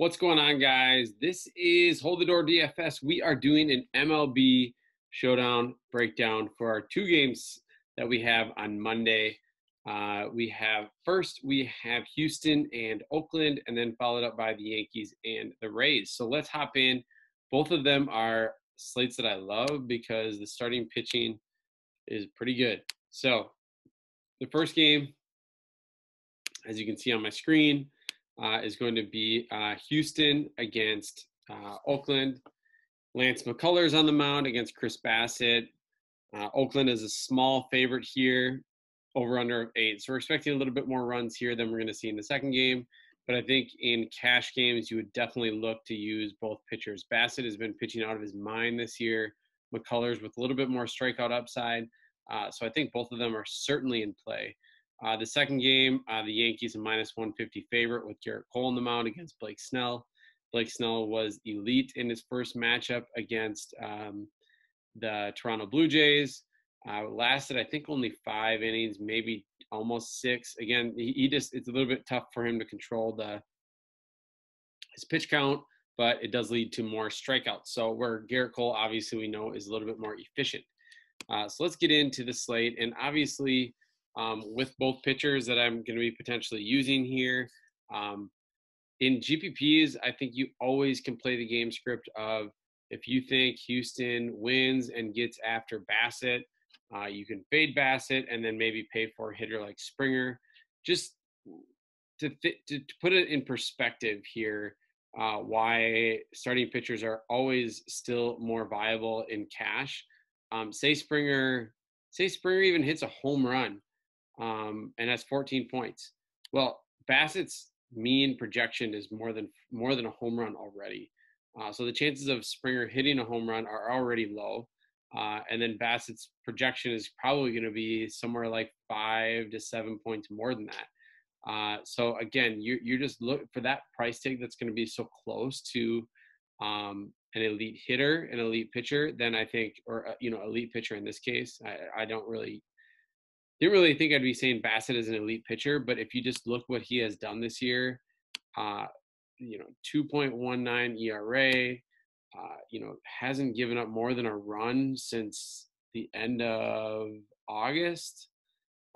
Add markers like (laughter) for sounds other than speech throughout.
What's going on, guys? This is Hold the Door DFS. We are doing an MLB showdown breakdown for our two games that we have on Monday. Uh, we have first, we have Houston and Oakland, and then followed up by the Yankees and the Rays. So let's hop in. Both of them are slates that I love because the starting pitching is pretty good. So the first game, as you can see on my screen, uh, is going to be uh, Houston against uh, Oakland. Lance McCullers on the mound against Chris Bassitt. Uh, Oakland is a small favorite here, over under eight. So we're expecting a little bit more runs here than we're going to see in the second game. But I think in cash games, you would definitely look to use both pitchers. Bassitt has been pitching out of his mind this year. McCullers with a little bit more strikeout upside. Uh, so I think both of them are certainly in play. Uh, the second game, uh, the Yankees a minus 150 favorite with Gerrit Cole on the mound against Blake Snell. Blake Snell was elite in his first matchup against um, the Toronto Blue Jays. Uh, lasted, I think, only five innings, maybe almost six. Again, he, he, just it's a little bit tough for him to control the his pitch count, but it does lead to more strikeouts. So where Gerrit Cole, obviously, we know is a little bit more efficient. Uh, so let's get into the slate, and obviously um, with both pitchers that I'm going to be potentially using here. Um, in GPPs, I think you always can play the game script of if you think Houston wins and gets after Bassitt, uh, you can fade Bassitt and then maybe pay for a hitter like Springer. Just to, th- to, put it in perspective here, uh, why starting pitchers are always still more viable in cash. Um, say Springer, say Springer even hits a home run um, and has 14 points. Well, Bassitt's mean projection is more than more than a home run already. Uh, so the chances of Springer hitting a home run are already low. Uh, and then Bassitt's projection is probably going to be somewhere like five to seven points more than that. Uh, so again, you you just look for that price tag that's going to be so close to um, an elite hitter, an elite pitcher. Then I think, or uh, you know, elite pitcher in this case, I, I don't really didn't really think I'd be saying Bassitt is an elite pitcher, but if you just look what he has done this year, uh, you know, 2.19 ERA, uh, you know, hasn't given up more than a run since the end of August.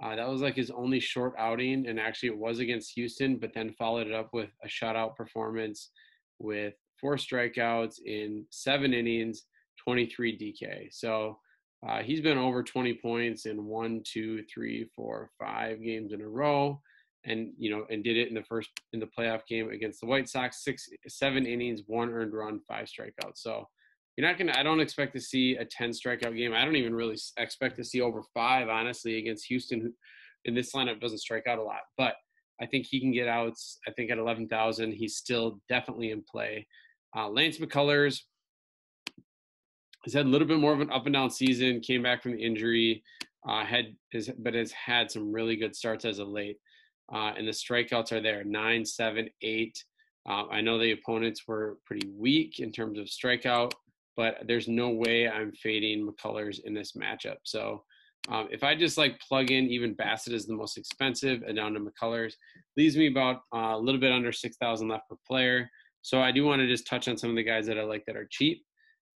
Uh, that was like his only short outing, and actually it was against Houston, but then followed it up with a shutout performance with four strikeouts in seven innings, 23 DK. So uh, he's been over 20 points in one, two, three, four, five games in a row, and you know, and did it in the first in the playoff game against the White Sox. Six, seven innings, one earned run, five strikeouts. So you're not gonna. I don't expect to see a 10 strikeout game. I don't even really expect to see over five, honestly, against Houston, in this lineup doesn't strike out a lot. But I think he can get outs. I think at 11,000, he's still definitely in play. Uh, Lance McCullers has had a little bit more of an up and down season. Came back from the injury, uh, had is, but has had some really good starts as of late. Uh, and the strikeouts are there nine, seven, eight. Uh, I know the opponents were pretty weak in terms of strikeout, but there's no way I'm fading McCullers in this matchup. So um, if I just like plug in even Bassitt is the most expensive and down to McCullers, leaves me about uh, a little bit under 6,000 left per player. So I do want to just touch on some of the guys that I like that are cheap.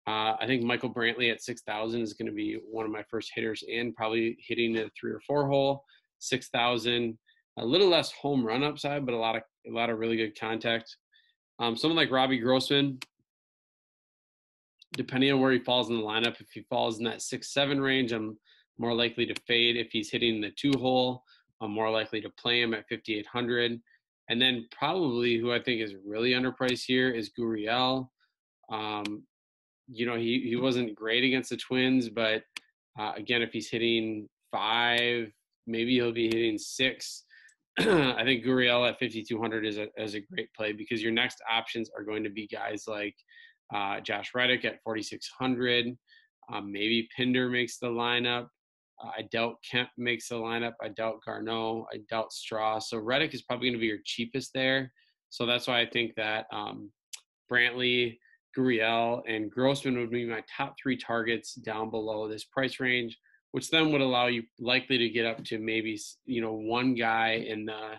Uh, I think Michael Brantley at 6,000 is going to be one of my first hitters in, probably hitting a three or four hole. 6,000, a little less home run upside, but a lot of a lot of really good contact. Um, someone like Robbie Grossman, depending on where he falls in the lineup, if he falls in that six seven range, I'm more likely to fade. If he's hitting the two hole, I'm more likely to play him at 5,800. And then probably who I think is really underpriced here is Gurriel. Um, you know, he, he wasn't great against the Twins, but uh, again, if he's hitting five, maybe he'll be hitting six. (clears throat) I think Gurriel at 5,200 is a, is a great play because your next options are going to be guys like uh, Josh Reddick at 4,600. Um, maybe Pinder makes the lineup. Uh, I doubt Kemp makes the lineup. I doubt Garneau. I doubt Straw. So Reddick is probably going to be your cheapest there. So that's why I think that um, Brantley, Gurriel, and Grossman would be my top three targets down below this price range, which then would allow you likely to get up to maybe you know one guy in the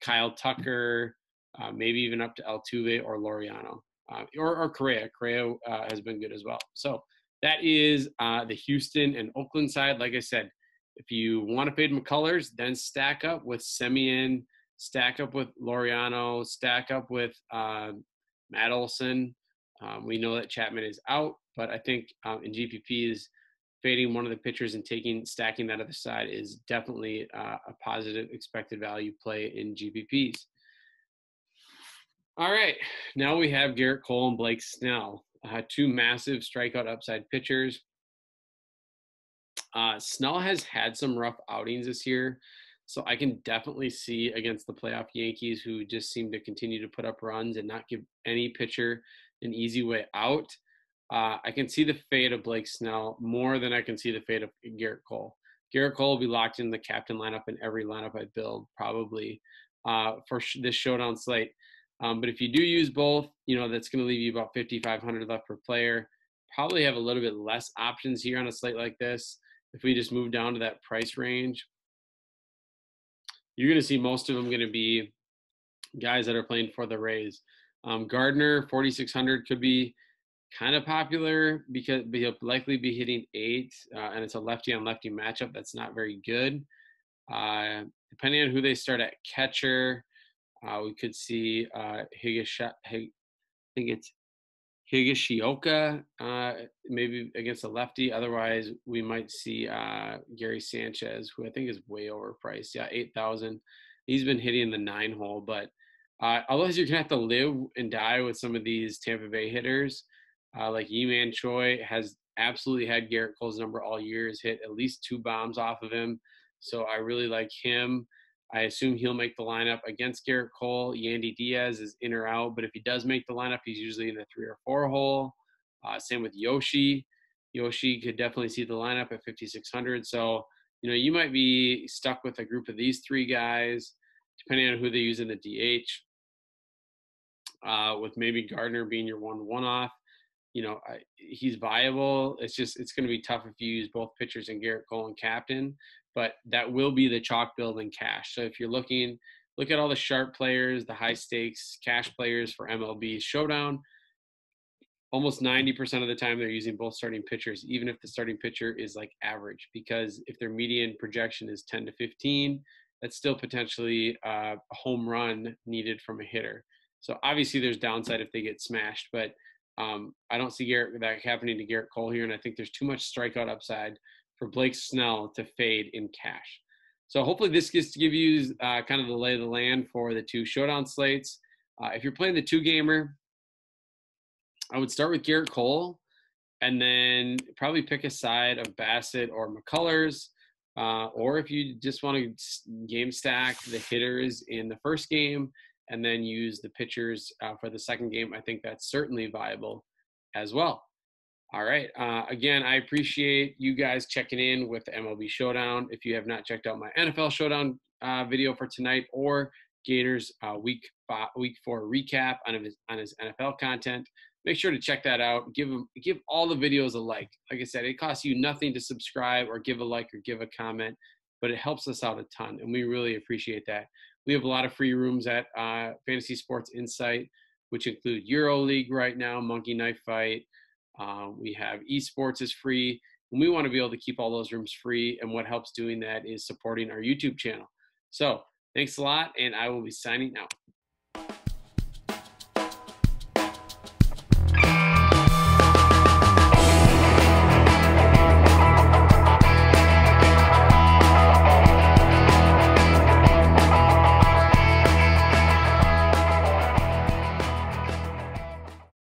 Kyle Tucker, uh, maybe even up to Altuve or Laureano uh, or, or Correa. Correa uh, has been good as well. So that is uh, the Houston and Oakland side. Like I said, if you want to fade McCullers, then stack up with Semien, stack up with Laureano, stack up with uh, Matt Olson. Um, we know that Chapman is out, but I think um, in GPPs, fading one of the pitchers and taking stacking that other side is definitely uh, a positive expected value play in GPPs. All right, now we have Gerrit Cole and Blake Snell, uh, two massive strikeout upside pitchers. Uh, Snell has had some rough outings this year, so I can definitely see against the playoff Yankees, who just seem to continue to put up runs and not give any pitcher an easy way out. Uh, I can see the fate of Blake Snell more than I can see the fate of Gerrit Cole. Gerrit Cole will be locked in the captain lineup in every lineup I build, probably uh, for sh- this showdown slate. Um, but if you do use both, you know, that's going to leave you about 5,500 left per player. Probably have a little bit less options here on a slate like this. If we just move down to that price range, you're going to see most of them going to be guys that are playing for the Rays. Um, Gardner, 4,600 could be kind of popular because he'll likely be hitting eight, uh, and it's a lefty on lefty matchup that's not very good. Uh, depending on who they start at catcher, uh, we could see uh, I think it's Higashioka, uh, maybe against a lefty. Otherwise, we might see uh, Gary Sanchez, who I think is way overpriced. Yeah, eight thousand. He's been hitting the nine hole, but uh, otherwise you're gonna have to live and die with some of these Tampa Bay hitters. Uh, like Ji-Man Choi has absolutely had Gerrit Cole's number all year. Has hit at least two bombs off of him, so I really like him. I assume he'll make the lineup against Gerrit Cole. Yandy Diaz is in or out, but if he does make the lineup, he's usually in the three or four hole. Uh, same with Yoshi. Yoshi could definitely see the lineup at 5,600. So, you know, you might be stuck with a group of these three guys, depending on who they use in the DH, uh, with maybe Gardner being your one one off. You know, I, he's viable. It's just, it's going to be tough if you use both pitchers and Gerrit Cole and captain but that will be the chalk build in cash. So if you're looking, look at all the sharp players, the high stakes cash players for MLB Showdown. Almost 90% of the time they're using both starting pitchers, even if the starting pitcher is like average, because if their median projection is 10 to 15, that's still potentially uh, a home run needed from a hitter. So obviously there's downside if they get smashed, but um, I don't see Gerrit, that happening to Gerrit Cole here, and I think there's too much strikeout upside for Blake Snell to fade in cash. So hopefully this gets to give you uh, kind of the lay of the land for the two showdown slates. Uh, if you're playing the two gamer, I would start with Gerrit Cole and then probably pick a side of Bassitt or McCullers. Uh, or if you just want to game stack the hitters in the first game and then use the pitchers uh, for the second game, I think that's certainly viable as well. All right. Uh, again, I appreciate you guys checking in with the MLB Showdown. If you have not checked out my NFL Showdown uh, video for tonight or Gators uh, week five, week four recap on his on his NFL content, make sure to check that out. Give them give all the videos a like. Like I said, it costs you nothing to subscribe or give a like or give a comment, but it helps us out a ton, and we really appreciate that. We have a lot of free rooms at uh, Fantasy Sports Insight, which include EuroLeague right now, Monkey Knife Fight. Uh, we have esports is free, and we want to be able to keep all those rooms free. And what helps doing that is supporting our YouTube channel. So thanks a lot, and I will be signing out.